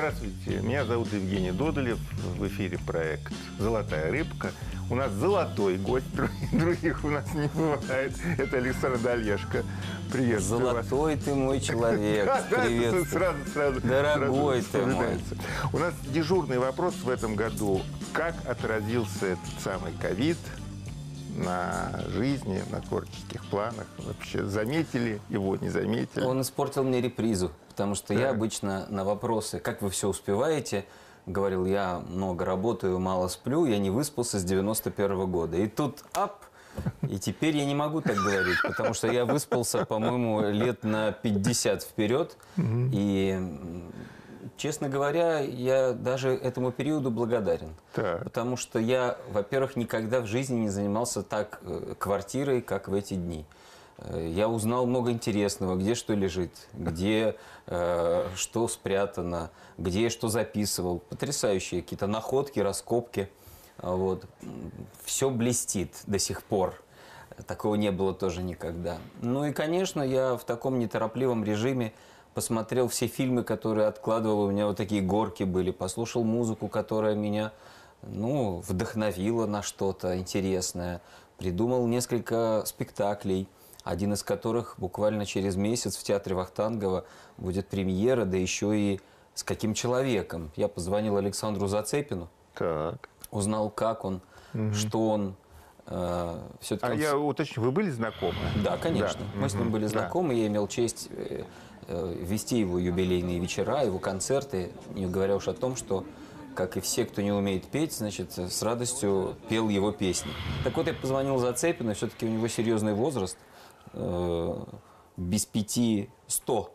Здравствуйте, меня зовут Евгений Додолев. В эфире проект «Золотая рыбка». У нас золотой гость, других у нас не бывает. Это Александр Дальешко. Приветствую Золотой вас. ты мой человек. Привет. Сразу, сразу, Дорогой ты мой. У нас дежурный вопрос в этом году. Как отразился этот самый ковид на жизни, на творческих планах? Вообще заметили его, не заметили? Он испортил мне репризу, потому что я Так. обычно на вопросы, как вы все успеваете, говорил, я много работаю, мало сплю, я не выспался с 91 года. И тут ап, и теперь я не могу так говорить, потому что я выспался, по-моему, лет на 50 вперед. И, м, честно говоря, я даже этому периоду благодарен. Так. Потому что я, во-первых, никогда в жизни не занимался так э, квартирой, как в эти дни. Я узнал много интересного, где что лежит, где э, что спрятано, где что записывал. Потрясающие какие-то находки, раскопки. Вот. Все блестит до сих пор. Такого не было тоже никогда. Ну и, конечно, я в таком неторопливом режиме посмотрел все фильмы, которые откладывал. У меня вот такие горки были. Послушал музыку, которая меня ну, вдохновила на что-то интересное. Придумал несколько спектаклей, один из которых буквально через месяц в театре Вахтангова будет премьера, да еще и с каким человеком. Я позвонил Александру Зацепину, Так. узнал, как он, что он. Э, все-таки А я уточню, вы были знакомы? да, конечно. Да. Мы с ним были Да. знакомы. Я имел честь э, э, вести его юбилейные вечера, его концерты, не говоря уж о том, что, как и все, кто не умеет петь, значит, с радостью пел его песни. Так вот, я позвонил Зацепину, все-таки у него серьезный возраст, э, без пяти сто.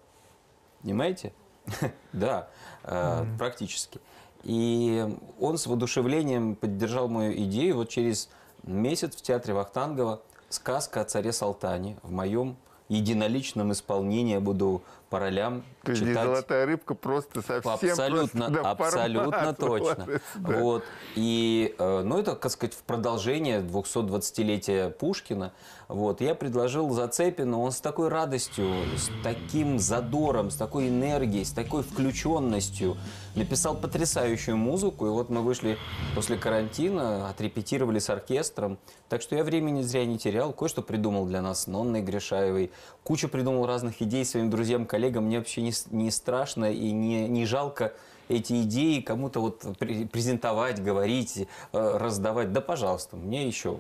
Понимаете? Да, э, практически. И он с воодушевлением поддержал мою идею. Вот через месяц в театре Вахтангова сказка о царе Салтане в моем единоличном исполнении я буду по ролям То есть читать. золотая рыбка просто совсем Абсолютно, просто, абсолютно точно. да. Вот. И, э, ну, это, как сказать, в продолжение 220-летия Пушкина. Вот. Я предложил Зацепину, он с такой радостью, с таким задором, с такой энергией, с такой включенностью написал потрясающую музыку. И вот мы вышли после карантина, отрепетировали с оркестром. Так что я времени зря не терял. Кое-что придумал для нас Нонной Гришаевой. Кучу придумал разных идей своим друзьям, коллегам. Мне вообще не, не страшно и не, не жалко эти идеи кому-то вот пре- презентовать, говорить, э, раздавать. Да, пожалуйста, мне еще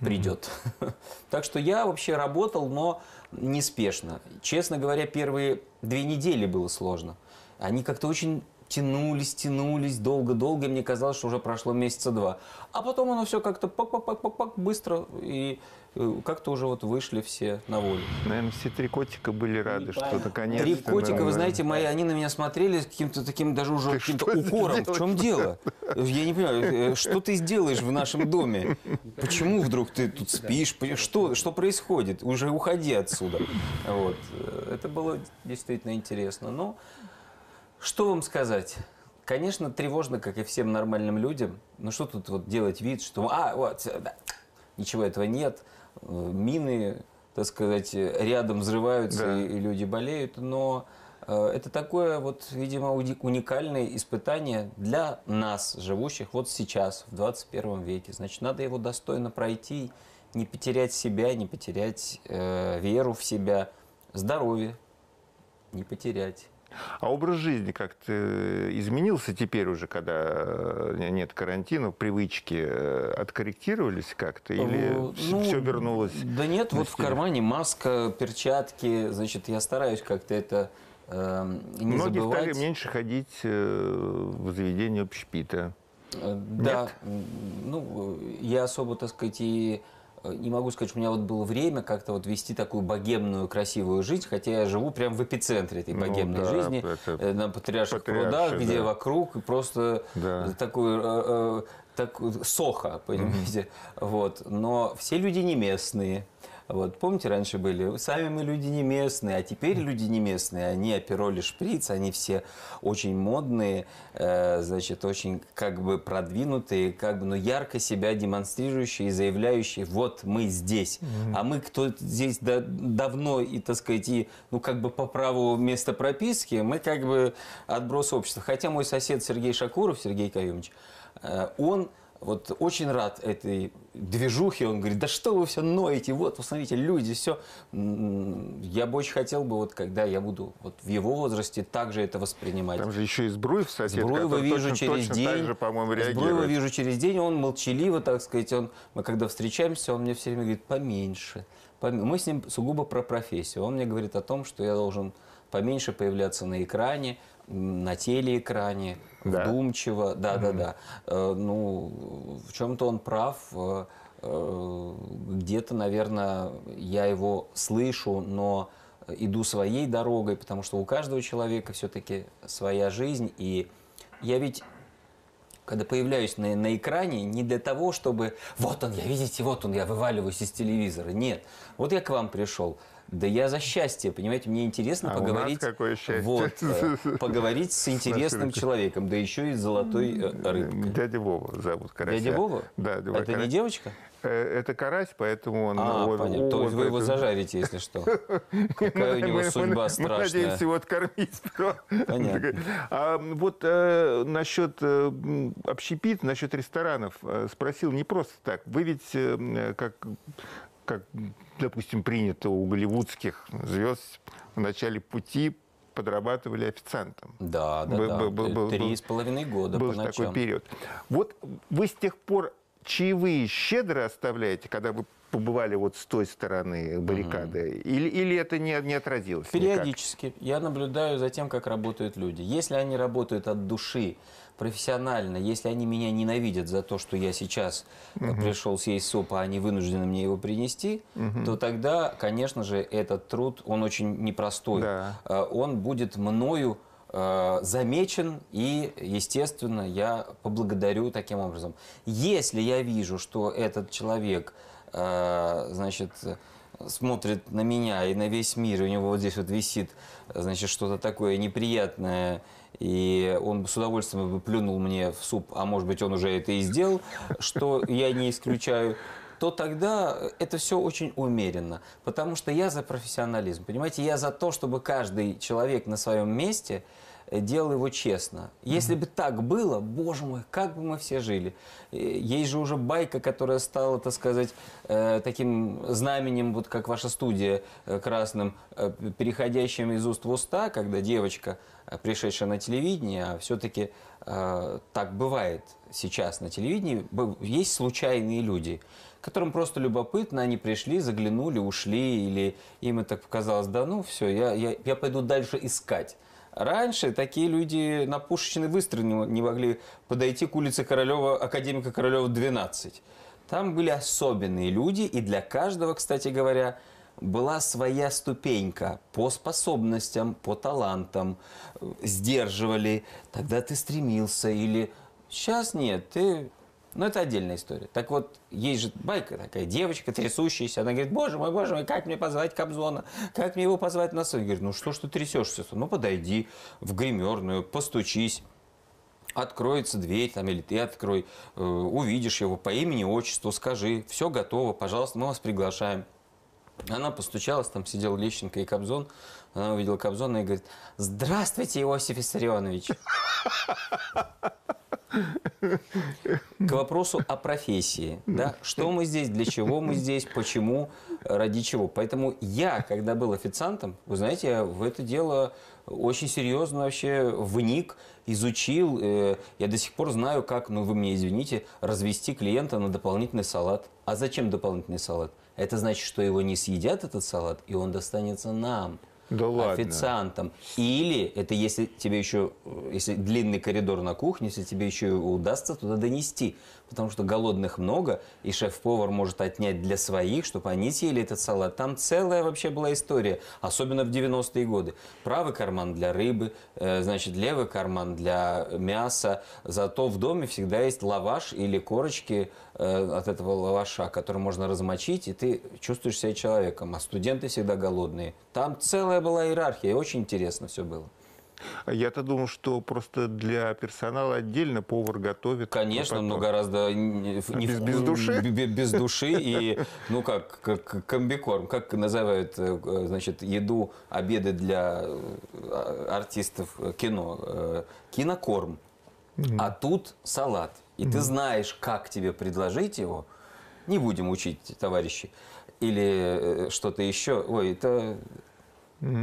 придет. Так что я вообще работал, но неспешно. Честно говоря, первые две недели было сложно. Они как-то очень тянулись, тянулись долго-долго, и мне казалось, что уже прошло месяца два. А потом оно все как-то пак-пак-пак-пак быстро, и э, как-то уже вот вышли все на волю. Наверное, все три котика были рады, что наконец-то... Три котика, ну, вы знаете, мои, они на меня смотрели с каким-то таким даже уже каким-то укором. В чем дело? Я не понимаю, э, что ты сделаешь в нашем доме? Почему вдруг ты тут спишь? Что, что происходит? Уже уходи отсюда. Вот. Э, Это было действительно интересно. Но что вам сказать? Конечно, тревожно, как и всем нормальным людям. Но что тут вот делать вид, что а, вот, да, ничего этого нет. Э, Мины, так сказать, рядом взрываются Да. и, и люди болеют. Но э, это такое вот, видимо, уникальное испытание для нас, живущих вот сейчас, в 21 веке. Значит, надо его достойно пройти, не потерять себя, не потерять э, веру в себя, здоровье не потерять. А образ жизни как-то изменился теперь уже, когда э, нет карантина, привычки э, откорректировались как-то или Э, ну, все вернулось? Да нет, вот в кармане маска, перчатки, значит, я стараюсь как-то это э, не Многие забывать. стали меньше ходить э, в заведение общепита. Э, Да, м, ну, э, я особо, так сказать, и э, не могу сказать, что у меня вот было время как-то вот вести такую богемную, красивую жизнь, хотя я живу прям в эпицентре этой Ну богемной да, жизни, это э, на Патриарших Патриарши, прудах, где да. вокруг просто Да. такой, э, э, такой сохо, понимаете, вот. Но все люди не местные. Вот, помните, раньше были, сами мы люди не местные, а теперь люди не местные, они опероли шприц, они все очень модные, э, значит, очень как бы продвинутые, как бы, но ярко себя демонстрирующие и заявляющие, вот мы здесь, а мы, кто здесь да- давно и, так сказать, и, ну, как бы по праву места прописки, мы как бы отброс общества. Хотя мой сосед Сергей Шакуров, Сергей Каюмович, э, он вот очень рад этой движухе. Он говорит, да что вы все ноете, вот, посмотрите, люди, все. Я бы очень хотел бы, вот когда я буду вот в его возрасте, также это воспринимать. Там же еще и Збруев сосед, Збруева вижу точно, через точно день. так же, по-моему, Збруева реагирует. вижу через день, он молчаливо, так сказать, он, мы когда встречаемся, он мне все время говорит, поменьше. поме-». Мы с ним сугубо про профессию. Он мне говорит о том, что я должен поменьше появляться на экране, на телеэкране, Да. вдумчиво. Да, да, да. Э, Ну, в чем-то он прав. Э, э, Где-то, наверное, я его слышу, но иду своей дорогой, потому что у каждого человека все-таки своя жизнь. И я ведь когда появляюсь на, на экране, не для того, чтобы вот он, я, видите, вот он, я вываливаюсь из телевизора. Нет. Вот я к вам пришел. Да я за счастье, понимаете, мне интересно А поговорить. какое счастье. Вот, э, поговорить с интересным человеком, да еще и с золотой э, рыбкой. Дядя Вова зовут Карася. Дядя Вова? Да, Вова Это не девочка? Э, Это карась, поэтому он... А, он- понятно. То есть вы его зажарите, если что. Какая у него Мы- мы- судьба Мы страшная. надеемся его откормить. Понятно. А вот э, насчет э, общепит, насчет ресторанов э, спросил не просто так. Вы ведь, э, как, как, допустим, принято у голливудских звезд в начале пути подрабатывали официантом. Да, да, Был- да. был- был- был- Три с половиной года Был по же такой ночам. период. Вот вы с тех пор чаевые щедро оставляете, когда вы побывали вот с той стороны баррикады? Или, или это не, не отразилось? никак? Периодически я наблюдаю за тем, как работают люди. Если они работают от души, профессионально, если они меня ненавидят за то, что я сейчас э, пришел съесть суп, а они вынуждены мне его принести, то тогда, конечно же, этот труд, он очень непростой. Да. Э, Он будет мною э, замечен, и, естественно, я поблагодарю таким образом. Если я вижу, что этот человек, значит, смотрит на меня и на весь мир, и у него вот здесь вот висит, значит, что-то такое неприятное, и он с удовольствием бы плюнул мне в суп, а может быть, он уже это и сделал, что я не исключаю, то тогда это все очень умеренно. Потому что я за профессионализм. Понимаете, я за то, чтобы каждый человек на своем месте делал его честно. Если бы так было, боже мой, как бы мы все жили. Э, Есть же уже байка, которая стала, так сказать, э, таким знаменем, вот как ваша студия э, красным, э, переходящим из уст в уста, когда девочка, э, пришедшая на телевидение, а все-таки так бывает сейчас на телевидении, есть случайные люди, которым просто любопытно, они пришли, заглянули, ушли, или им это показалось, да ну все, я, я, я пойду дальше искать. Раньше такие люди на пушечный выстрел не, могли подойти к улице Королева, академика Королева 12. Там были особенные люди, и для каждого, кстати говоря, была своя ступенька по способностям, по талантам, сдерживали, тогда ты стремился, или сейчас нет, ты... Ну, это отдельная история. Так вот, есть же байка такая, девочка трясущаяся, она говорит, боже мой, боже мой, как мне позвать Кобзона? Как мне его позвать на сон? Говорит, ну что ж ты трясешься? Ну, подойди в гримерную, постучись. Откроется дверь, там, или ты открой, э, увидишь его по имени, отчеству, скажи, все готово, пожалуйста, мы вас приглашаем. Она постучалась, там сидел Лещенко и Кобзон. Она увидела Кобзона и говорит, здравствуйте, Иосиф Виссарионович. К вопросу о профессии. Да? Что мы здесь, для чего мы здесь, почему, ради чего. Поэтому я, когда был официантом, вы знаете, я в это дело очень серьезно вообще вник, изучил. Э, Я до сих пор знаю, как, ну вы мне извините, развести клиента на дополнительный салат. А зачем дополнительный салат? Это значит, что его не съедят, этот салат, и он достанется нам. Да ладно. официантом. Или это если тебе еще, э, если длинный коридор на кухне, если тебе еще удастся туда донести. Потому что голодных много, и шеф-повар может отнять для своих, чтобы они съели этот салат. Там целая вообще была история, особенно в 90-е годы. Правый карман для рыбы, э, значит, левый карман для мяса. Зато в доме всегда есть лаваш или корочки э, от этого лаваша, который можно размочить, и ты чувствуешь себя человеком. А студенты всегда голодные. Там целая была иерархия, и очень интересно все было. Я-то думал, что просто для персонала отдельно повар готовит. Конечно, а но потом- гораздо не- Без- без души? без души и, ну как, как комбикорм, как называют, э, э, значит, еду, обеды для э, артистов кино, кинокорм. А тут салат. И ты знаешь, как тебе предложить его. Не будем учить, товарищи. Или что-то еще. Ой, это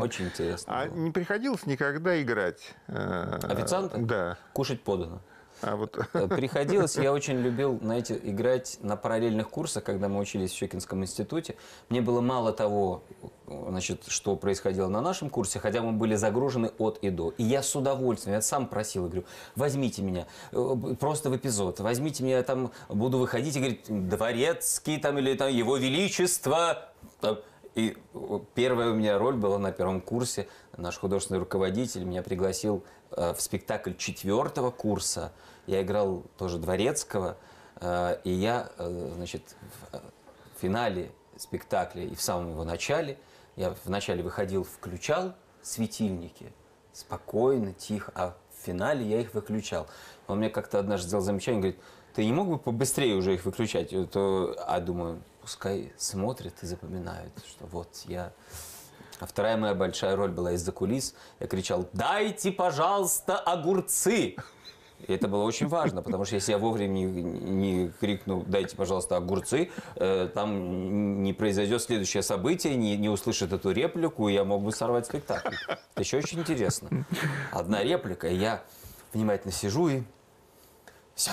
очень интересно. А было. не приходилось никогда играть? э, Официанта? Да. Кушать подано. А вот Э, Приходилось, я очень любил, знаете, играть на параллельных курсах, когда мы учились в Щекинском институте. Мне было мало того, значит, что происходило на нашем курсе, хотя мы были загружены от и до. И я с удовольствием, я сам просил, говорю, возьмите меня э, просто в эпизод, возьмите меня, я там буду выходить и говорить, дворецкий там или там его величество. Там. И первая у меня роль была на первом курсе. Наш художественный руководитель меня пригласил э, в спектакль четвертого курса. Я играл тоже дворецкого. э, И я, э, значит, в финале спектакля и в самом его начале, я вначале выходил, включал светильники, спокойно, тихо, а в финале я их выключал. Он мне как-то однажды сделал замечание, говорит, ты не мог бы побыстрее уже их выключать? А думаю, пускай смотрят и запоминают, что вот я... А вторая моя большая роль была из-за кулис. Я кричал, дайте, пожалуйста, огурцы! И это было очень важно, потому что если я вовремя не, не крикну «дайте, пожалуйста, огурцы», э, там не произойдет следующее событие, не, не услышит эту реплику, и я мог бы сорвать спектакль. Это еще очень интересно. Одна реплика, и я внимательно сижу и... Все.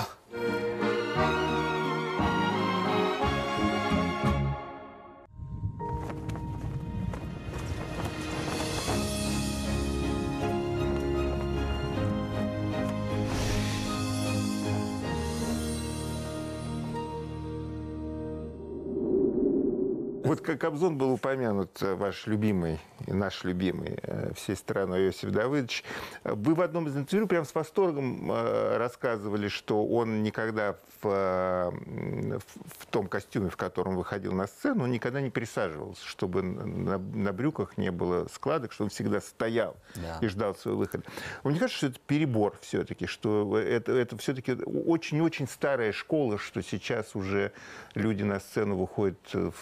Кобзон был упомянут, э, ваш любимый и наш любимый э, всей страной Иосиф Давыдович, вы в одном из интервью прям с восторгом э, рассказывали, что он никогда в, в- том костюме, в котором выходил на сцену, он никогда не присаживался, чтобы на, на брюках не было складок, что он всегда стоял Да. и ждал своего выхода. Вам не кажется, что это перебор все-таки, что это, это все-таки очень-очень старая школа, что сейчас уже люди на сцену выходят в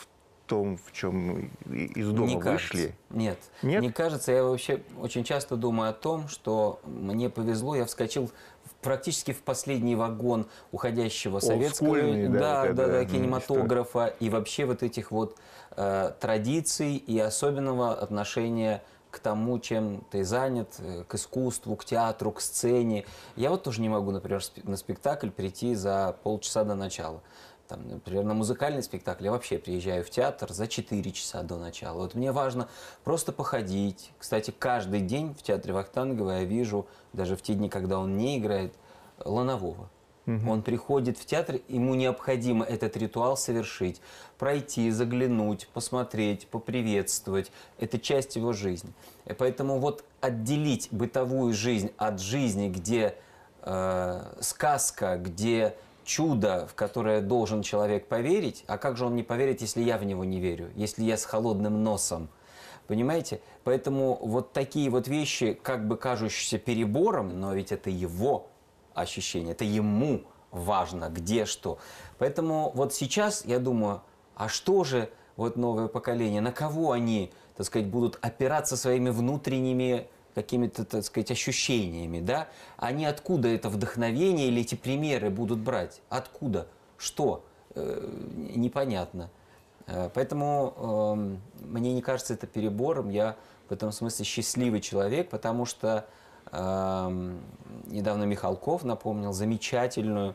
том, в чем из дома не вышли? Кажется. Нет. Нет? Не кажется. Я вообще очень часто думаю о том, что мне повезло, я вскочил практически в последний вагон уходящего советского да, да, вот да, да, кинематографа и вообще вот этих вот э, традиций и особенного отношения к тому, чем ты занят, э, к искусству, к театру, к сцене. Я вот тоже не могу, например, на спектакль прийти за полчаса до начала. Там, например, на музыкальный спектакль я вообще приезжаю в театр за 4 часа до начала. Вот мне важно просто походить. Кстати, каждый день в театре Вахтангова я вижу, даже в те дни, когда он не играет, Ланового. Он приходит в театр, ему необходимо этот ритуал совершить, пройти, заглянуть, посмотреть, поприветствовать. Это часть его жизни. И поэтому вот отделить бытовую жизнь от жизни, где э, сказка, где чудо, в которое должен человек поверить, а как же он не поверит, если я в него не верю, если я с холодным носом? Понимаете? Поэтому вот такие вот вещи, как бы кажущиеся перебором, но ведь это его ощущение, это ему важно, где что. Поэтому вот сейчас я думаю, а что же вот новое поколение, на кого они, так сказать, будут опираться своими внутренними какими-то, так сказать, ощущениями, да? Они откуда это вдохновение или эти примеры будут брать? Откуда? Что? Э, непонятно. Э, Поэтому эм, мне не кажется это перебором. Я в этом смысле счастливый человек, потому что эм, недавно Михалков напомнил замечательную,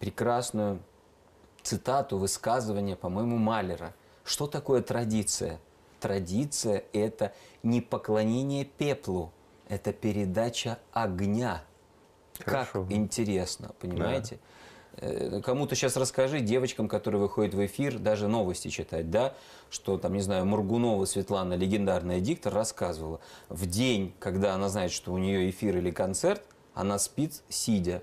прекрасную цитату, высказывание, по-моему, Малера. Что такое традиция? Традиция – это не поклонение пеплу, это передача огня. Хорошо. Как интересно, понимаете? Э, Кому-то сейчас расскажи, девочкам, которые выходят в эфир, даже новости читать, да, что там, не знаю, Мургунова Светлана, легендарная диктор, рассказывала. В день, когда она знает, что у нее эфир или концерт, она спит, сидя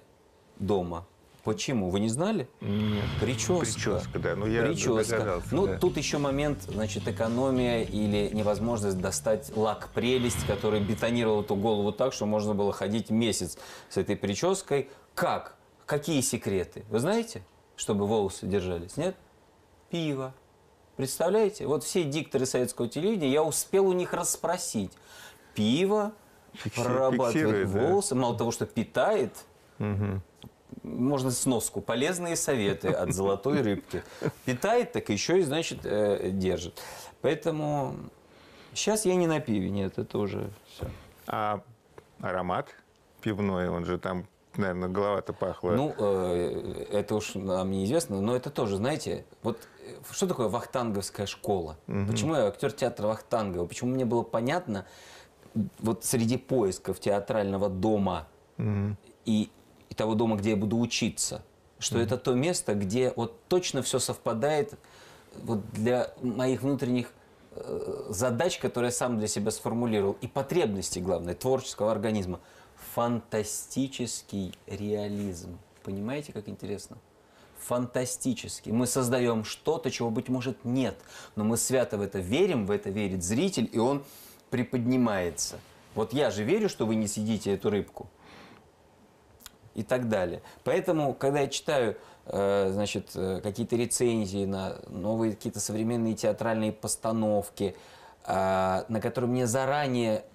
дома. Почему? Вы не знали? Нет. Прическа. Прическа, да. Ну, я Прическа. ну, да. тут еще момент, значит, экономия или невозможность достать лак прелесть, который бетонировал эту голову так, что можно было ходить месяц с этой прической. Как? Какие секреты? Вы знаете, чтобы волосы держались? Нет? Пиво. Представляете? Вот все дикторы советского телевидения, я успел у них расспросить. Пиво Фикси- прорабатывает фиксирует, да. волосы, мало того, что питает, Мгм. Можно сноску. Полезные советы от золотой рыбки. Питает, так еще и, значит, э, держит. Поэтому сейчас я не на пиве, нет, это уже все. А аромат пивной, он же там, наверное, голова-то пахла. Ну, э, это уж нам неизвестно, но это тоже, знаете, вот э, что такое вахтанговская школа? Почему я актер театра Вахтангова? Почему мне было понятно, вот среди поисков театрального дома Мгм. и, и того дома, где я буду учиться, что это то место, где вот точно все совпадает вот для моих внутренних э, задач, которые я сам для себя сформулировал, и потребностей, главное, творческого организма. Фантастический реализм. Понимаете, как интересно? Фантастический. Мы создаем что-то, чего, быть может, нет. Но мы свято в это верим, в это верит зритель, и он приподнимается. Вот я же верю, что вы не съедите эту рыбку и так далее. Поэтому, когда я читаю э, значит, э, какие-то рецензии на новые какие-то современные театральные постановки, э, на которые мне заранее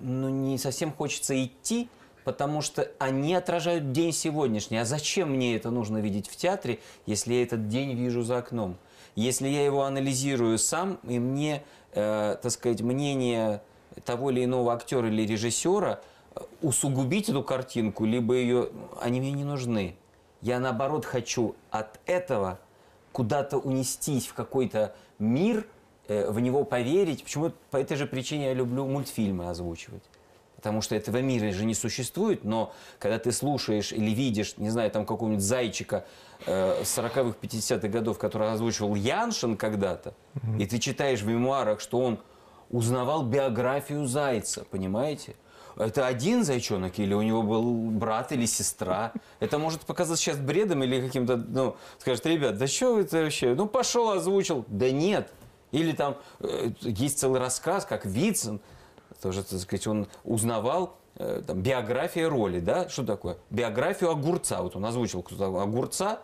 ну, не совсем хочется идти, потому что они отражают день сегодняшний. А зачем мне это нужно видеть в театре, если я этот день вижу за окном? Если я его анализирую сам, и мне, э, так сказать, мнение того или иного актера или режиссера усугубить эту картинку, либо ее, они мне не нужны. Я наоборот хочу от этого куда-то унестись в какой-то мир, э, в него поверить. Почему по этой же причине я люблю мультфильмы озвучивать. Потому что этого мира же не существует, но когда ты слушаешь или видишь, не знаю, там какого-нибудь зайчика э, 40-х, 50-х годов, который озвучивал Яншин когда-то, и ты читаешь в мемуарах, что он узнавал биографию зайца, понимаете? Это один зайчонок или у него был брат или сестра? Это может показаться сейчас бредом или каким-то, ну, скажет, ребят, да что это вообще? Ну, пошел, озвучил. Да нет. Или там э, есть целый рассказ, как Вицин, тоже, так сказать, он узнавал э, там, биография роли, да? Что такое? Биографию огурца. Вот он озвучил огурца,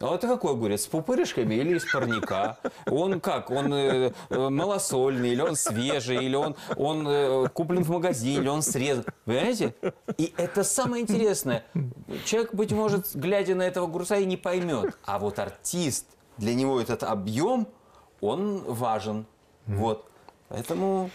а это какой огурец? С пупырышками или из парника? Он как? Он э, э, малосольный, или он свежий, или он, он э, куплен в магазине, или он срезан. Понимаете? И это самое интересное. Человек, быть может, глядя на этого огурца, и не поймет. А вот артист, для него этот объем, он важен. Вот. Поэтому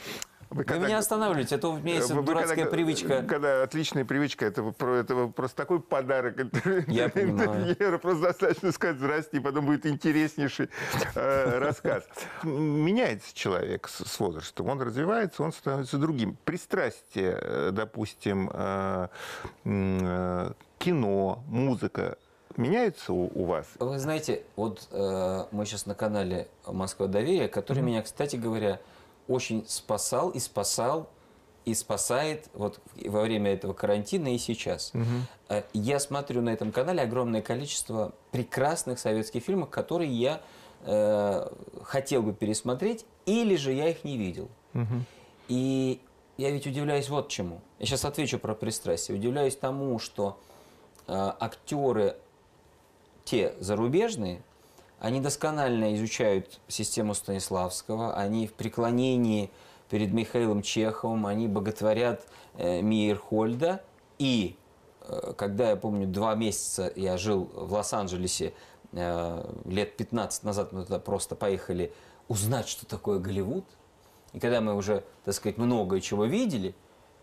Вы вы, когда- меня останавливаете. Это у меня есть Вы- вы дурацкая когда- привычка. Когда отличная привычка, это, это просто такой подарок. Я понимаю. интервьюеру. Просто достаточно сказать «здрасте», и потом будет интереснейший э, рассказ. Меняется человек с, с возрастом, он развивается, он становится другим. Пристрастие, э, допустим, э, э, кино, музыка, меняется у, у вас? Вы знаете, вот э, мы сейчас на канале Москва доверия, который меня, кстати говоря, очень спасал и спасал и спасает вот во время этого карантина и сейчас. Э, Я смотрю на этом канале огромное количество прекрасных советских фильмов, которые я э, хотел бы пересмотреть, или же я их не видел. И я ведь удивляюсь вот чему. Я сейчас отвечу про пристрастие. Удивляюсь тому, что э, актеры те зарубежные, они досконально изучают систему Станиславского, они в преклонении перед Михаилом Чеховым, они боготворят э, Мейерхольда. И э, когда, я помню, два месяца я жил в Лос-Анджелесе, э, лет 15 назад мы туда просто поехали узнать, что такое Голливуд. И когда мы уже, так сказать, много чего видели,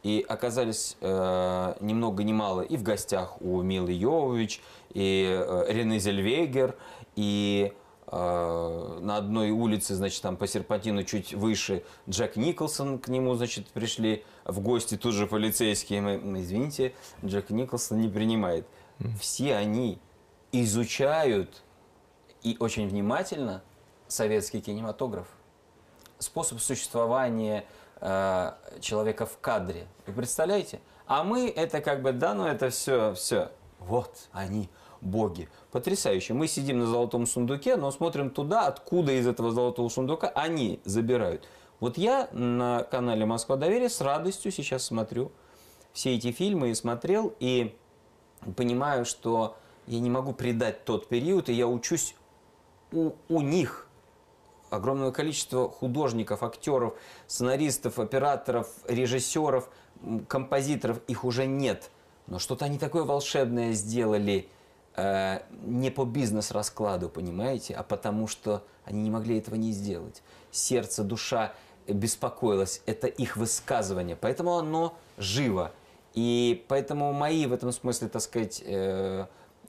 и оказались э, ни много ни мало и в гостях у Милы Йовович, и э, Рене Зельвегер, и э, на одной улице, значит, там по серпантину чуть выше Джек Николсон, к нему, значит, пришли в гости тут же полицейские. Мы, «Мы, извините, Джек Николсон не принимает. Все они изучают и очень внимательно советский кинематограф. Способ существования э, человека в кадре. Вы представляете? А мы это как бы, да, ну это все, все. Вот они, боги. Потрясающе. Мы сидим на золотом сундуке, но смотрим туда, откуда из этого золотого сундука они забирают. Вот я на канале Москва доверие с радостью сейчас смотрю все эти фильмы и смотрел, и понимаю, что я не могу предать тот период, и я учусь у, у них. Огромное количество художников, актеров, сценаристов, операторов, режиссеров, композиторов, их уже нет. Но что-то они такое волшебное сделали не по бизнес-раскладу, понимаете, а потому что они не могли этого не сделать. Сердце, душа беспокоилась, это их высказывание, поэтому оно живо. И поэтому мои в этом смысле, так сказать, э,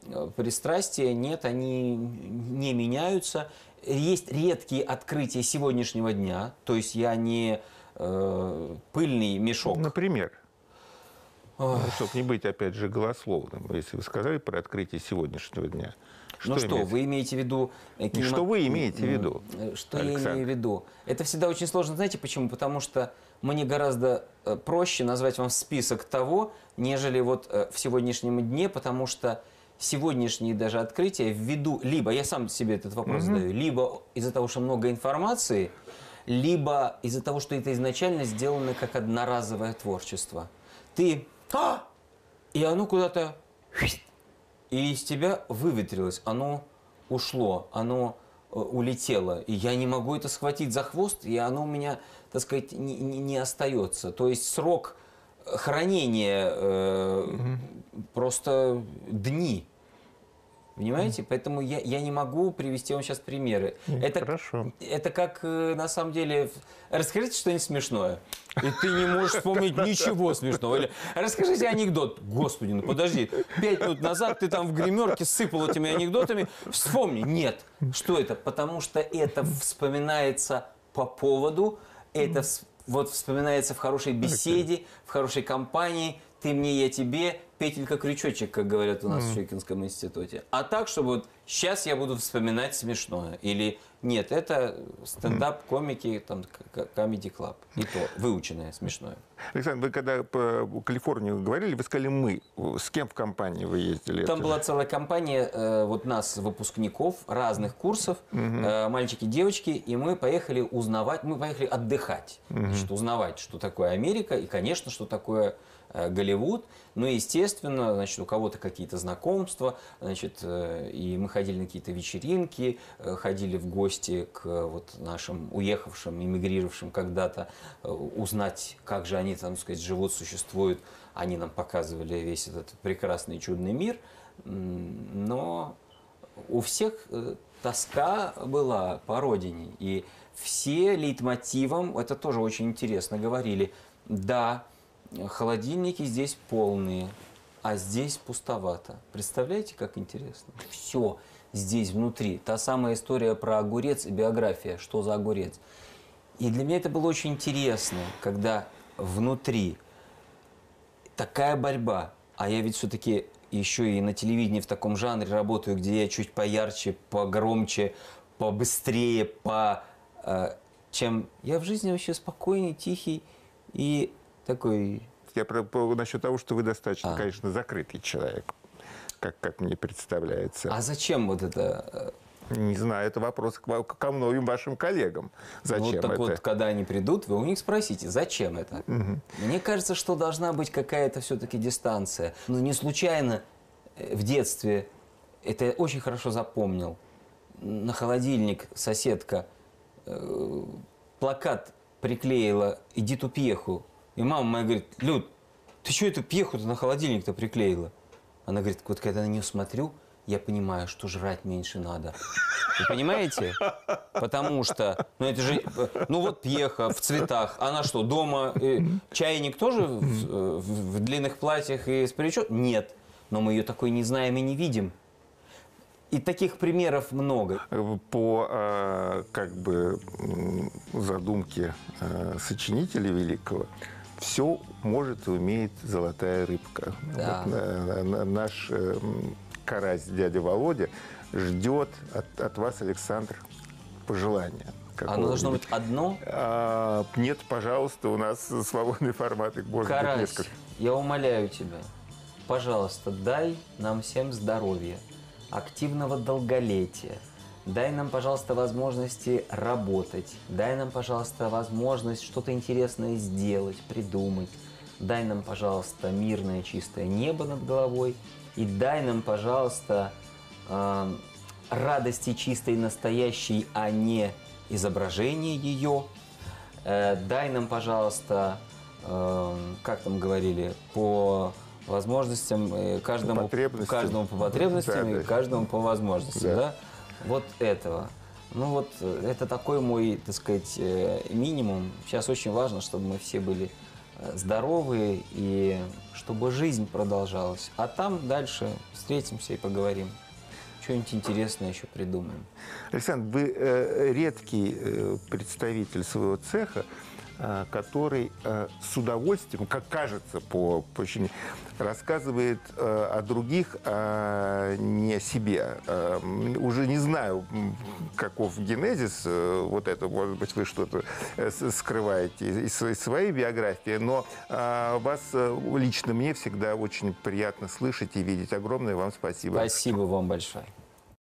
э, пристрастия нет, они не меняются. Есть редкие открытия сегодняшнего дня, то есть я не э, пыльный мешок. Например, чтобы не быть, опять же, голословным, если вы сказали про открытие сегодняшнего дня. ну что, имеется? вы имеете в виду... э, кинема- что вы имеете в виду, э, Что я Александр? имею в виду? Это всегда очень сложно. Знаете почему? Потому что мне гораздо э, проще назвать вам список того, нежели вот э, в сегодняшнем дне, потому что сегодняшние даже открытия ввиду, либо, я сам себе этот вопрос задаю, либо из-за того, что много информации, либо из-за того, что это изначально сделано как одноразовое творчество. Ты... «А!» И оно куда-то и из тебя выветрилось, оно ушло, оно э, улетело, и я не могу это схватить за хвост, и оно у меня, так сказать, не, не- не остается. То есть срок хранения э, просто дни. Понимаете? Поэтому я, я не могу привести вам сейчас примеры. это, хорошо. это как э, на самом деле. Расскажите что-нибудь смешное. И ты не можешь вспомнить ничего смешного. Или расскажите анекдот. Господи, ну подожди. Пять минут назад ты там в гримерке сыпал этими анекдотами. Вспомни. Нет. Что это? Потому что это вспоминается по поводу, это вот вспоминается в хорошей беседе, в хорошей компании. Ты мне, я тебе, петелька-крючочек, как говорят у нас в Щекинском институте. А так, чтобы вот сейчас я буду вспоминать смешное. Или нет, это стендап-комики, там, комеди клаб. И то, выученное смешное. Александр, вы когда по Калифорнию говорили, вы сказали «мы». С кем в компании вы ездили? Там Это была же- целая компания э, вот нас, выпускников разных курсов, э, мальчики, девочки, и мы поехали узнавать, мы поехали отдыхать, значит, узнавать, что такое Америка и, конечно, что такое Голливуд. Ну, естественно, значит, у кого-то какие-то знакомства, значит, э, и мы ходили на какие-то вечеринки, э, ходили в гости к э, вот нашим уехавшим, эмигрировавшим когда-то, э, узнать, как же они, там, сказать, живут, существуют. Они нам показывали весь этот прекрасный чудный мир, но у всех э, тоска была по родине, и все лейтмотивом, это тоже очень интересно, говорили, да, холодильники здесь полные, а здесь пустовато. Представляете, как интересно? Все здесь внутри. Та самая история про огурец и биография, что за огурец. И для меня это было очень интересно, когда внутри такая борьба, а я ведь все-таки еще и на телевидении в таком жанре работаю, где я чуть поярче, погромче, побыстрее, по... э, чем я в жизни вообще спокойный, тихий и такой... Я про, по- насчет того, что вы достаточно, А. конечно, закрытый человек, как, как мне представляется. А зачем вот это? э, Не знаю, это вопрос к ко многим вашим коллегам. Зачем Ну, вот так это? вот, когда они придут, вы у них спросите, зачем это? Мне кажется, что должна быть какая-то все-таки дистанция. Но не случайно э, в детстве, это я очень хорошо запомнил, на холодильник соседка э, плакат приклеила «Иди ту пьеху». И мама моя говорит, Люд, ты что эту пьеху-то на холодильник-то приклеила? Она говорит, вот когда на нее смотрю, я понимаю, что жрать меньше надо. Вы понимаете? Потому что, ну это же, ну вот пьеха в цветах, она что, дома, э, чайник тоже в, в- в длинных платьях и с паричом? Нет, но мы ее такой не знаем и не видим. И таких примеров много. По э, как бы задумке э, сочинителя великого, все может и умеет золотая рыбка. Да. Вот, э, на- наш э, карась дядя Володя ждет от, от вас, Александр, пожелания. Оно должно быть одно. А, нет, пожалуйста, у нас свободный формат, их может быть Карась, несколько. я умоляю тебя, пожалуйста, дай нам всем здоровья, активного долголетия. Дай нам, пожалуйста, возможности работать. Дай нам, пожалуйста, возможность что-то интересное сделать, придумать. Дай нам, пожалуйста, мирное чистое небо над головой. И дай нам, пожалуйста, э, радости чистой настоящей, а не изображение ее. Э, дай нам, пожалуйста, э, как там говорили, по возможностям, э, каждому, потребностям. каждому по потребностям Да, и да. каждому по возможностям, Да. да. Вот этого. Ну вот э, это такой мой, так сказать, э, минимум. Сейчас очень важно, чтобы мы все были э, здоровые и чтобы жизнь продолжалась. А там дальше встретимся и поговорим. Что-нибудь интересное еще придумаем. Александр, вы редкий представитель своего цеха, который э, с удовольствием, как кажется по, по рассказывает э, о других, а не о себе. Э, уже не знаю, каков генезис, э, вот это, может быть, вы что-то э, скрываете из, своей биографии, но э, вас э, лично мне всегда очень приятно слышать и видеть. Огромное вам спасибо. Спасибо вам большое.